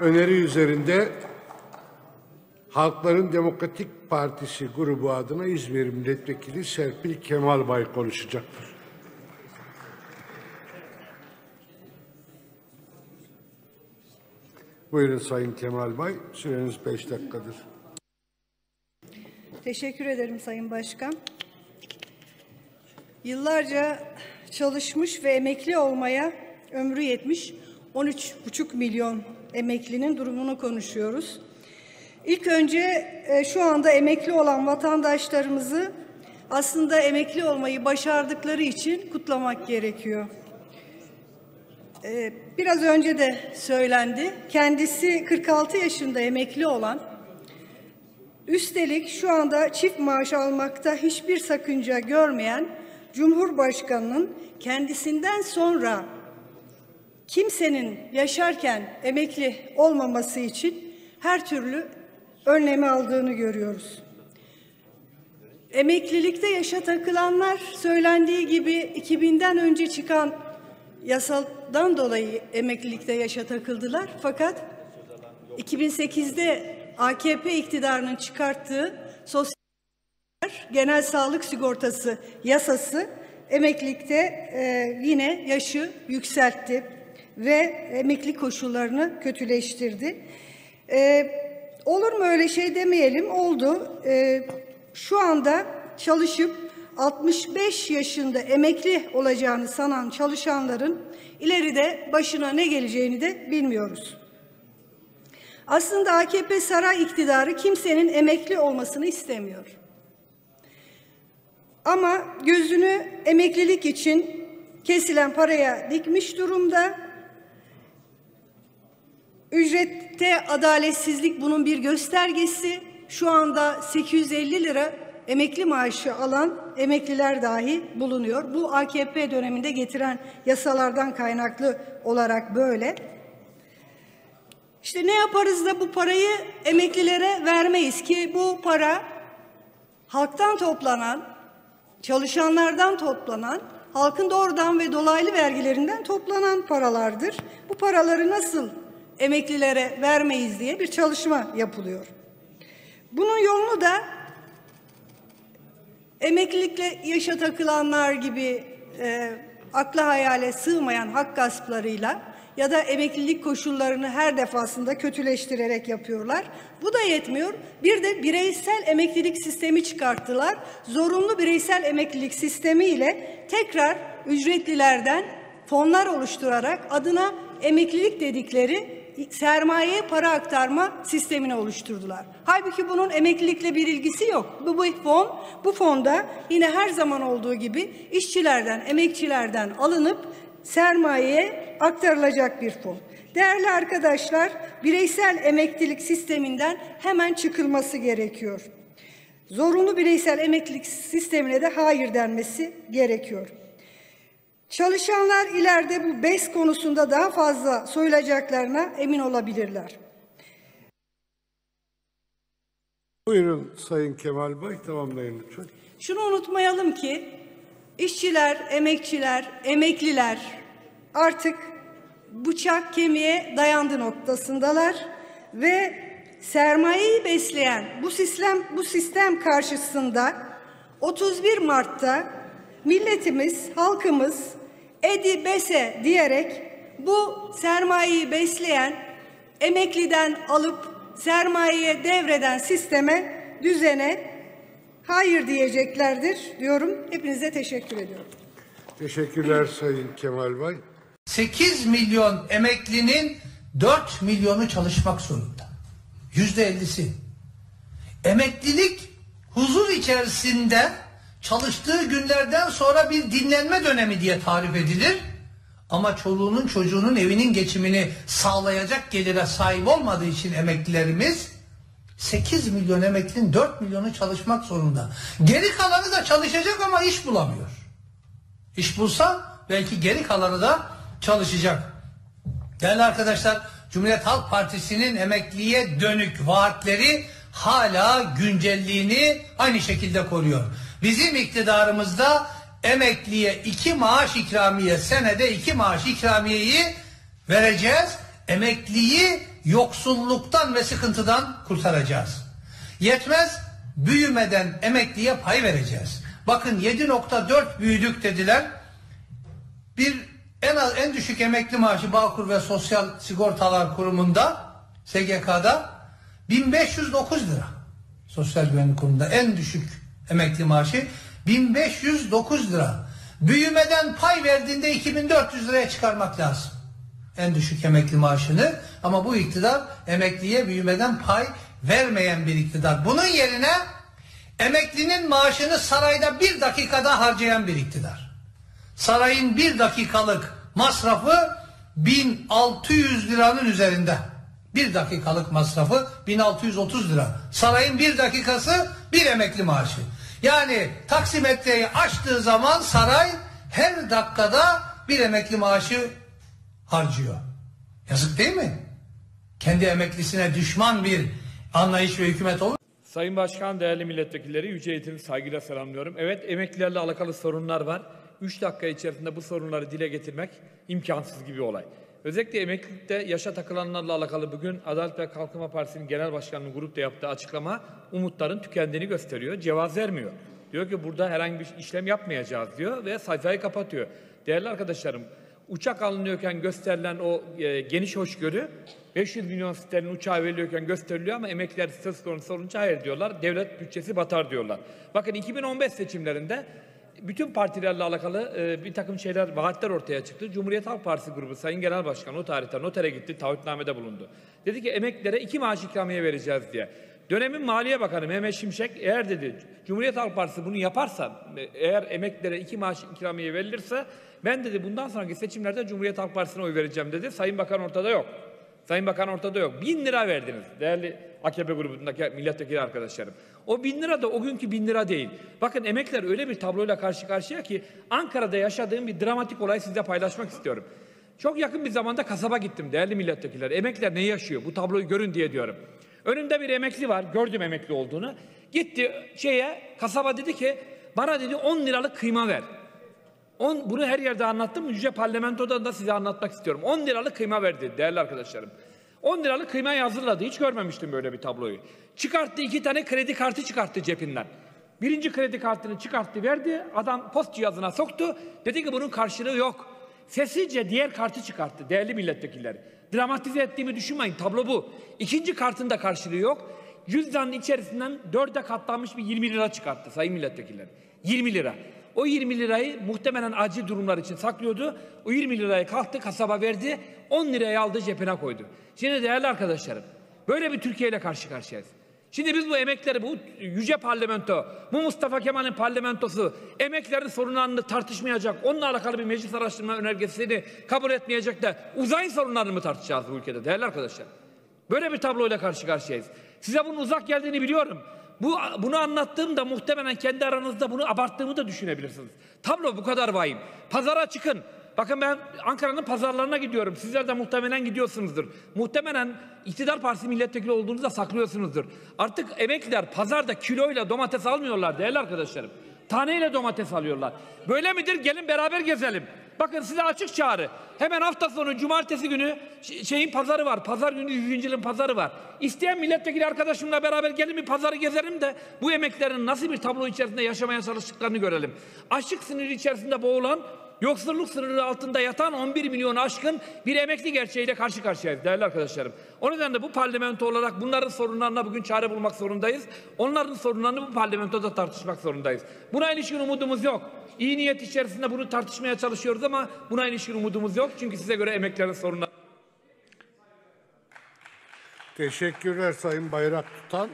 öneri üzerinde Halkların Demokratik Partisi grubu adına İzmir Milletvekili Serpil Kemalbay konuşacaktır. Buyurun Sayın Kemal Bay, süreniz beş dakikadır. Teşekkür ederim Sayın Başkan. Yıllarca çalışmış ve emekli olmaya ömrü yetmiş 13,5 milyon emeklinin durumunu konuşuyoruz. İlk önce e, şu anda emekli olan vatandaşlarımızı aslında emekli olmayı başardıkları için kutlamak gerekiyor. E, biraz önce de söylendi. Kendisi 46 yaşında emekli olan, üstelik şu anda çift maaş almakta hiçbir sakınca görmeyen Cumhurbaşkanının kendisinden sonra kimsenin yaşarken emekli olmaması için her türlü önlemi aldığını görüyoruz. Emeklilikte yaşa takılanlar söylendiği gibi 2000'den önce çıkan yasadan dolayı emeklilikte yaşa takıldılar. Fakat 2008'de AKP iktidarının çıkarttığı sosyal genel sağlık sigortası yasası emeklilikte e, yine yaşı yükseltti ve emeklilik koşullarını kötüleştirdi. E, olur mu öyle şey demeyelim oldu. E, şu anda çalışıp 65 yaşında emekli olacağını sanan çalışanların ileride başına ne geleceğini de bilmiyoruz. Aslında AKP saray iktidarı kimsenin emekli olmasını istemiyor. Ama gözünü emeklilik için kesilen paraya dikmiş durumda. Ücrette adaletsizlik bunun bir göstergesi. Şu anda 850 lira emekli maaşı alan emekliler dahi bulunuyor. Bu AKP döneminde getiren yasalardan kaynaklı olarak böyle. İşte ne yaparız da bu parayı emeklilere vermeyiz ki bu para halktan toplanan, çalışanlardan toplanan, halkın doğrudan ve dolaylı vergilerinden toplanan paralardır. Bu paraları nasıl emeklilere vermeyiz diye bir çalışma yapılıyor. Bunun yolunu da emeklilikle yaşa takılanlar gibi e, akla hayale sığmayan hak gasplarıyla ya da emeklilik koşullarını her defasında kötüleştirerek yapıyorlar. Bu da yetmiyor. Bir de bireysel emeklilik sistemi çıkarttılar. Zorunlu bireysel emeklilik sistemi ile tekrar ücretlilerden fonlar oluşturarak adına emeklilik dedikleri sermayeye para aktarma sistemini oluşturdular. Halbuki bunun emeklilikle bir ilgisi yok. Bu, bu fon, bu fonda yine her zaman olduğu gibi işçilerden, emekçilerden alınıp sermayeye aktarılacak bir fon. Değerli arkadaşlar, bireysel emeklilik sisteminden hemen çıkılması gerekiyor. Zorunlu bireysel emeklilik sistemine de hayır denmesi gerekiyor. Çalışanlar ileride bu BES konusunda daha fazla soyulacaklarına emin olabilirler. Buyurun Sayın Kemal Bay, tamamlayın lütfen. Şunu unutmayalım ki işçiler, emekçiler, emekliler artık bıçak kemiğe dayandı noktasındalar ve sermayeyi besleyen bu sistem bu sistem karşısında 31 Mart'ta milletimiz, halkımız edi bese diyerek bu sermayeyi besleyen emekliden alıp sermayeye devreden sisteme, düzene hayır diyeceklerdir diyorum. Hepinize teşekkür ediyorum. Teşekkürler Sayın Kemal Bay. 8 milyon emeklinin 4 milyonu çalışmak zorunda. Yüzde ellisi. Emeklilik huzur içerisinde çalıştığı günlerden sonra bir dinlenme dönemi diye tarif edilir. Ama çoluğunun çocuğunun evinin geçimini sağlayacak gelire sahip olmadığı için emeklilerimiz 8 milyon emeklinin 4 milyonu çalışmak zorunda. Geri kalanı da çalışacak ama iş bulamıyor. İş bulsa belki geri kalanı da çalışacak. Değerli arkadaşlar Cumhuriyet Halk Partisi'nin emekliye dönük vaatleri hala güncelliğini aynı şekilde koruyor. Bizim iktidarımızda emekliye iki maaş ikramiye senede iki maaş ikramiyeyi vereceğiz. emekliyi yoksulluktan ve sıkıntıdan kurtaracağız. Yetmez, büyümeden emekliye pay vereceğiz. Bakın 7.4 büyüdük dediler. Bir en az en düşük emekli maaşı Bağkur ve Sosyal Sigortalar Kurumu'nda SGK'da 1509 lira. Sosyal Güvenlik Kurumu'nda en düşük emekli maaşı 1509 lira. Büyümeden pay verdiğinde 2400 liraya çıkarmak lazım. En düşük emekli maaşını ama bu iktidar emekliye büyümeden pay vermeyen bir iktidar. Bunun yerine emeklinin maaşını sarayda bir dakikada harcayan bir iktidar. Sarayın bir dakikalık masrafı 1600 liranın üzerinde. Bir dakikalık masrafı 1630 lira. Sarayın bir dakikası bir emekli maaşı. Yani taksimetreyi açtığı zaman saray her dakikada bir emekli maaşı harcıyor. Yazık değil mi? Kendi emeklisine düşman bir anlayış ve hükümet olur. Sayın Başkan, değerli milletvekilleri, Yüce Eğitim'i saygıyla selamlıyorum. Evet, emeklilerle alakalı sorunlar var. 3 dakika içerisinde bu sorunları dile getirmek imkansız gibi olay. Özellikle emeklilikte yaşa takılanlarla alakalı bugün Adalet ve Kalkınma Partisi'nin genel başkanının grupta yaptığı açıklama umutların tükendiğini gösteriyor. Cevaz vermiyor. Diyor ki burada herhangi bir işlem yapmayacağız diyor ve sayfayı kapatıyor. Değerli arkadaşlarım, uçak alınıyorken gösterilen o e, geniş hoşgörü 500 milyon sterlin uçağı veriliyorken gösteriliyor ama emekliler söz konusu olunca hayır diyorlar. Devlet bütçesi batar diyorlar. Bakın 2015 seçimlerinde bütün partilerle alakalı e, bir takım şeyler, vaatler ortaya çıktı. Cumhuriyet Halk Partisi grubu Sayın Genel Başkan o tarihte notere gitti, taahhütnamede bulundu. Dedi ki emeklilere iki maaş ikramiye vereceğiz diye. Dönemin Maliye Bakanı Mehmet Şimşek eğer dedi Cumhuriyet Halk Partisi bunu yaparsa e, eğer emeklilere iki maaş ikramiye verilirse ben dedi bundan sonraki seçimlerde Cumhuriyet Halk Partisi'ne oy vereceğim dedi. Sayın Bakan ortada yok. Sayın Bakan ortada yok. Bin lira verdiniz değerli AKP grubundaki milletvekili arkadaşlarım. O bin lira da o günkü bin lira değil. Bakın emekler öyle bir tabloyla karşı karşıya ki Ankara'da yaşadığım bir dramatik olayı size paylaşmak istiyorum. Çok yakın bir zamanda kasaba gittim değerli milletvekiller. Emekliler ne yaşıyor? Bu tabloyu görün diye diyorum. Önümde bir emekli var. Gördüm emekli olduğunu. Gitti şeye kasaba dedi ki bana dedi 10 liralık kıyma ver. On, bunu her yerde anlattım. Yüce Parlamento'da da size anlatmak istiyorum. 10 liralık kıyma verdi değerli arkadaşlarım. 10 liralık kıymayı hazırladı. Hiç görmemiştim böyle bir tabloyu. Çıkarttı iki tane kredi kartı çıkarttı cepinden. Birinci kredi kartını çıkarttı verdi. Adam post cihazına soktu. Dedi ki bunun karşılığı yok. Sessizce diğer kartı çıkarttı değerli milletvekilleri. Dramatize ettiğimi düşünmeyin tablo bu. İkinci kartın da karşılığı yok. Cüzdanın içerisinden dörde katlanmış bir 20 lira çıkarttı sayın milletvekilleri. 20 lira. O 20 lirayı muhtemelen acil durumlar için saklıyordu. O 20 lirayı kalktı kasaba verdi. 10 lirayı aldı cebine koydu. Şimdi değerli arkadaşlarım böyle bir Türkiye ile karşı karşıyayız. Şimdi biz bu emekleri, bu yüce parlamento, bu Mustafa Kemal'in parlamentosu emeklerin sorunlarını tartışmayacak, onunla alakalı bir meclis araştırma önergesini kabul etmeyecek de uzay sorunlarını mı tartışacağız bu ülkede değerli arkadaşlar? Böyle bir tabloyla karşı karşıyayız. Size bunun uzak geldiğini biliyorum. Bu, bunu anlattığımda muhtemelen kendi aranızda bunu abarttığımı da düşünebilirsiniz. Tablo bu kadar vahim. Pazara çıkın. Bakın ben Ankara'nın pazarlarına gidiyorum. Sizler de muhtemelen gidiyorsunuzdur. Muhtemelen iktidar partisi milletvekili olduğunuzda saklıyorsunuzdur. Artık emekliler pazarda kiloyla domates almıyorlar değerli arkadaşlarım. Taneyle domates alıyorlar. Böyle midir? Gelin beraber gezelim. Bakın size açık çağrı. Hemen hafta sonu cumartesi günü ş- şeyin pazarı var. Pazar günü 100. yılın pazarı var. İsteyen milletvekili arkadaşımla beraber gelin bir pazarı gezelim de bu emeklerin nasıl bir tablo içerisinde yaşamaya çalıştıklarını görelim. Açlık sınırı içerisinde boğulan Yoksulluk sınırı altında yatan 11 milyon aşkın bir emekli gerçeğiyle karşı karşıyayız değerli arkadaşlarım. O nedenle bu parlamento olarak bunların sorunlarına bugün çare bulmak zorundayız. Onların sorunlarını bu parlamentoda tartışmak zorundayız. Buna ilişkin umudumuz yok. İyi niyet içerisinde bunu tartışmaya çalışıyoruz ama buna ilişkin umudumuz yok. Çünkü size göre emeklerin sorunları Teşekkürler Sayın Bayrak Tutan.